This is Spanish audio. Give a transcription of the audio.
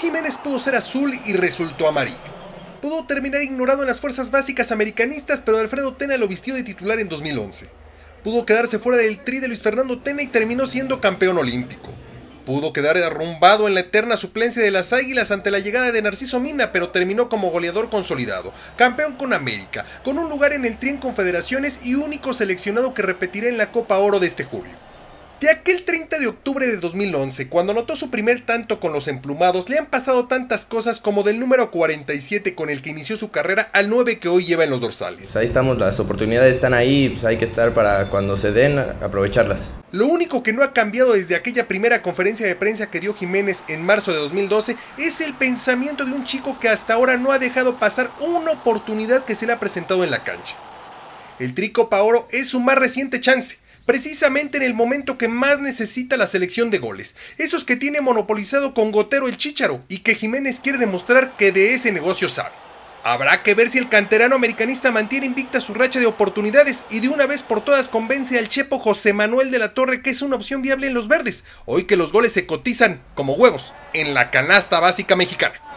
Jiménez pudo ser azul y resultó amarillo. Pudo terminar ignorado en las fuerzas básicas americanistas, pero Alfredo Tena lo vistió de titular en 2011. Pudo quedarse fuera del tri de Luis Fernando Tena y terminó siendo campeón olímpico. Pudo quedar derrumbado en la eterna suplencia de las Águilas ante la llegada de Narciso Mina, pero terminó como goleador consolidado, campeón con América, con un lugar en el Tri en Confederaciones y único seleccionado que repetirá en la Copa Oro de este julio. De aquel 30 de octubre de 2011, cuando anotó su primer tanto con los emplumados, le han pasado tantas cosas como del número 47 con el que inició su carrera al 9 que hoy lleva en los dorsales. Pues ahí estamos, las oportunidades están ahí, pues hay que estar para cuando se den, aprovecharlas. Lo único que no ha cambiado desde aquella primera conferencia de prensa que dio Jiménez en marzo de 2012 es el pensamiento de un chico que hasta ahora no ha dejado pasar una oportunidad que se le ha presentado en la cancha. El Trico Paoro es su más reciente chance precisamente en el momento que más necesita la selección de goles, esos que tiene monopolizado con Gotero el Chícharo y que Jiménez quiere demostrar que de ese negocio sabe. Habrá que ver si el canterano americanista mantiene invicta su racha de oportunidades y de una vez por todas convence al chepo José Manuel de la Torre que es una opción viable en los verdes, hoy que los goles se cotizan como huevos en la canasta básica mexicana.